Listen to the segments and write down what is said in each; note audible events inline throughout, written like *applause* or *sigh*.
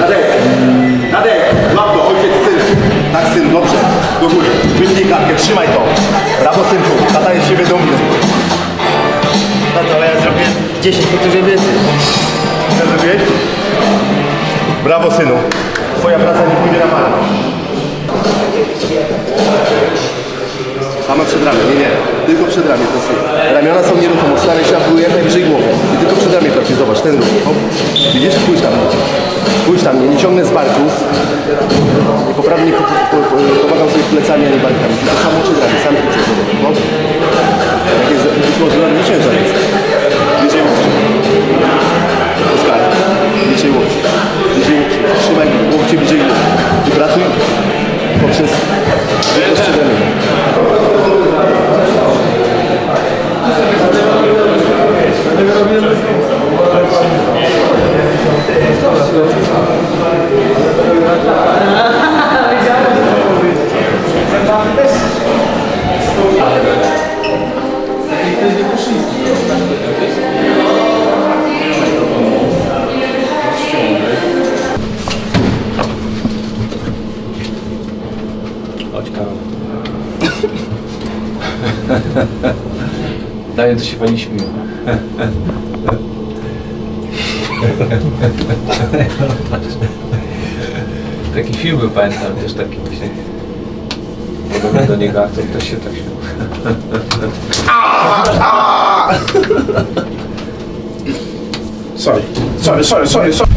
Nadek, Nadek, łap to, ojciec, syn. Tak, syn, dobrze. Do góry. Wypnij klatkę, trzymaj to. Brawo, synku, tata jest siebie dumny. Tato, ale ja zrobię 10 powtórzeń więcej. Co zrobiłeś? Brawo, synu. Twoja praca nie pójdzie na marne. Sama przed ramię, nie, nie. Tylko przed ramię, to jest. Ramiona są nieruchomo, stare się były jak głowy. I tylko przed ramię trafi, zobacz, ten ruch. Hop. Widzisz? Spójrz tam. Spójrź tam, nie, ciągnę z barków. Nie poprawnie po, po, po, pomagam sobie plecami, a nie barkami. Tylko samo przed ramię, sam widzę, zobacz. Hop. Jak jest, być może nawet nie ciężar jest. *laughs* Daję, to się pani śmieje. *laughs* Taki film był, pamiętam, też taki właśnie. Podobny do niego aktor też się tak śmiał. Sorry, sorry, sorry, sorry, sorry.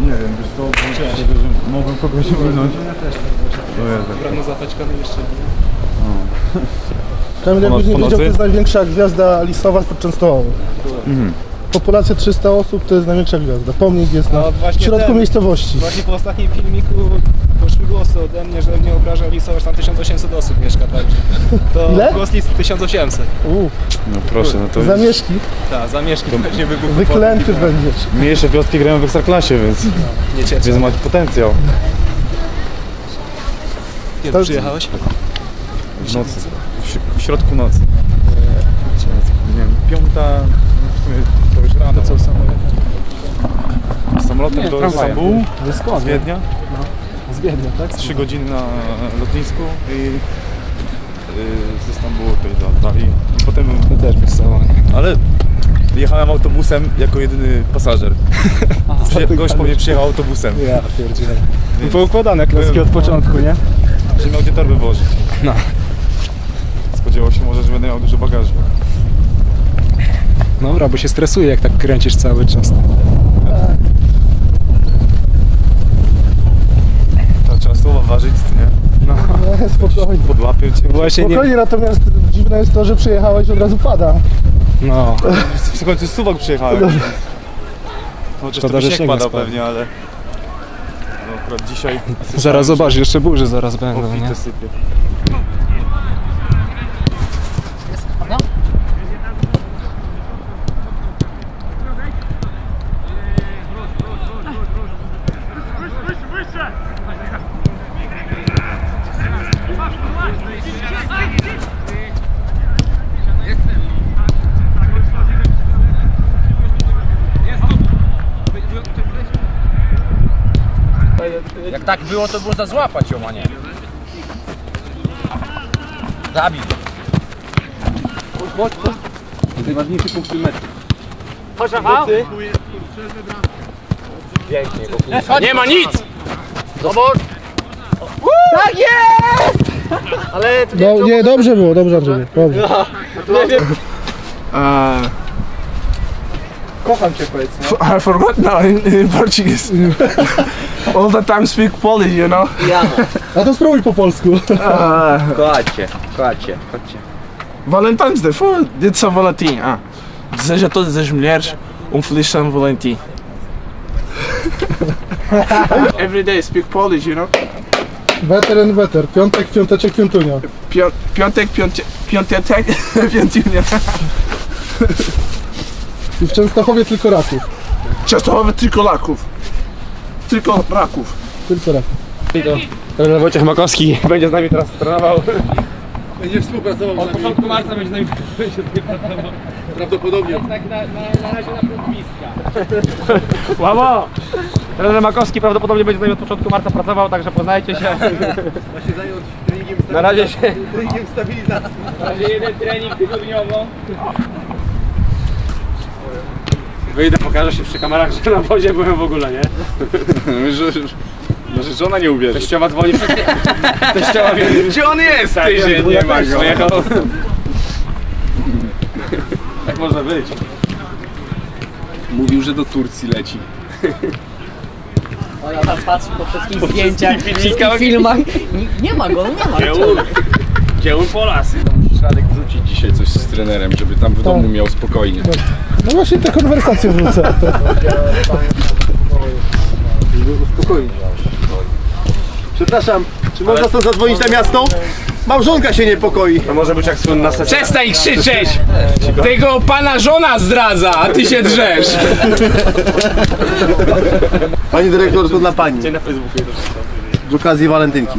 Nie wiem, wiesz co, że mogłem kogoś ominąć. Ja też tak Rano zapaćkany jeszcze. Kamil, jakbyś nie wiedział, to jest największa gwiazda lisowa spod Częstochowy. Mhm. Populacja 300 osób to jest największa gwiazda. Pomnik jest na No, właśnie w środku ten. miejscowości. Właśnie po ostatnim filmiku poszły głosy ode mnie, że mnie obraża Lisowa, że tam 1800 osób mieszka także. To Ile? głos list 1800. U, No proszę, no to zamieszki, Tak, zamieszki wyklęty będziesz. mniejsze wioski grają w Ekstraklasie, więc, Nie cieszę. więc macie potencjał. Kiedy przyjechałeś? W nocy, w, si- w środku nocy. Nie wiem, piąta, no w sumie to już rano. Co samolot? Samolotem do Stambułu, Skąd? z Wiednia. Z Wiednia, tak? Trzy godziny na lotnisku i ze Stambułu tutaj do Dali. I potem, To też wesoło. ale jechałem autobusem jako jedyny pasażer. *laughs* Przyje, gość po mnie przyjechał autobusem, Ja pierdzielę. Poukładane klocki od początku, nie? że miał gdzie torby włożyć. No. Spodziewał się może, że będę miał dużo bagażu. Dobra, bo się stresuje jak tak kręcisz cały czas. To trzeba słowa ważyć, nie? Nie, spokojnie. Podłapię cię. Właśnie nie... Spokojnie, natomiast dziwne jest to, że przyjechałeś od razu pada. No. W końcu z Suwak przyjechałem. Chociaż Szkoda, to że śnieg śnieg nie padał spadł. pewnie, ale no, akurat dzisiaj Zaraz zobacz, jeszcze burzy zaraz będą, nie? sypie. Tak było, to można złapać ją, a nie. Zabij. Chodź, chodź. Najważniejszy punkt meczu. Chodź, Rafał. Pięknie, go Nie ma nic! Zobacz! Tak jest! Ale No, nie, dobrze było, dobrze Andrzej, dobrze. *laughs* Kocham cię powiedzmy. I forgot now in, in Portuguese. *laughs* All the time speak Polish, you know. A to spróbuj po polsku. *laughs* Chodźcie, chodźcie, chodźcie. Valentine's Day, foi, dia de São Valentim. Ah, desejo a todas as mulheres um feliz São Valentim. *laughs* Every day speak Polish, you know. Weter and weter. Piątek, piąteczek, piątunia. Pią- Piątek, piącie, piątek, piątunia. I w Częstochowie tylko raków. Częstochowy tylko laków. Tylko raków. Tylko raków. Trener Wojciech Makowski będzie z nami teraz trenował. Będzie współpracował Od początku marca będzie z nami będzie pracował. Prawdopodobnie. Tak na, na, na razie na półmiska. Łamo! Trener Makowski prawdopodobnie będzie z nami od początku marca pracował, także poznajcie się. Ma się zająć treningiem Na razie się... treningiem stabilizacji. Na razie jeden trening tygodniowo. Wyjdę, pokażę się przy kamerach, *laughs* że na wozie byłem w ogóle, nie? Że, że, że żona nie uwierzy. Teściowa dzwoni wszystkie... *laughs* Teściowa wie... Gdzie on jest? Tak, Ty, że nie ma go. Pojechał. Tak może być. Mówił, że do Turcji leci. Ona tam patrzy po wszystkich zdjęciach, filmikach. wszystkich filmach. Nie, nie ma go, no nie ma. Dziełun. Dziełun Polasy. Musisz Radek wrzucić dzisiaj coś z trenerem, żeby tam w domu miał spokojnie. No właśnie te konwersacje wrócę. Spokojnie. Przepraszam, czy można stąd zadzwonić na miasto? Małżonka się niepokoi. To może być jak słynna sesja. Przestań krzyczeć! Tego pana żona zdradza, a ty się drzesz. Pani dyrektor, to dla pani. na Facebooku. Z okazji walentynki.